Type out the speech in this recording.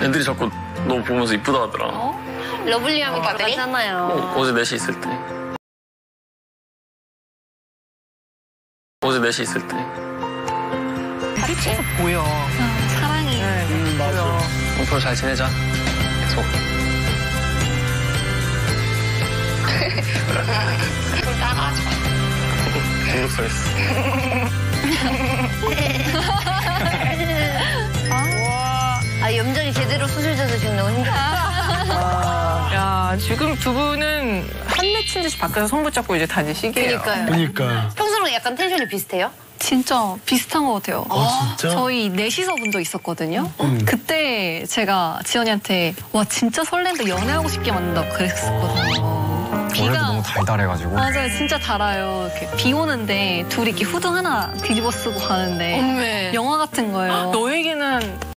애들이 자꾸 너 보면서 이쁘다 하더라. 어? 러블리함이 들어가잖아요. 어, 어제 4시 있을 때. 어제 4시 있을 때. 파리채에서 보여. 사랑이. 네, 보여. 앞으로 잘 지내자. 계속. 그걸 따라하지 마. 중독성 있어. 아, 염전이 제대로 수술돼서 지금 너무 힘들어. 야, 지금 두 분은 한 맺힌 듯이 밖에서 손 붙잡고 이제 다닐 시기예요. 그니까요. 그러니까. 평소랑 약간 텐션이 비슷해요? 진짜 비슷한 것 같아요. 어, 진짜? 저희 넷이서 본 적 있었거든요. 음. 그때 제가 지연이한테 와 진짜 설렌다 연애하고 싶게 만든다고 그랬었거든요. 원래도 너무 달달해가지고 맞아요, 진짜 달아요. 이렇게 비 오는데 둘이 이렇게 후드 하나 뒤집어 쓰고 가는데 어메. 영화 같은 거예요. 너에게는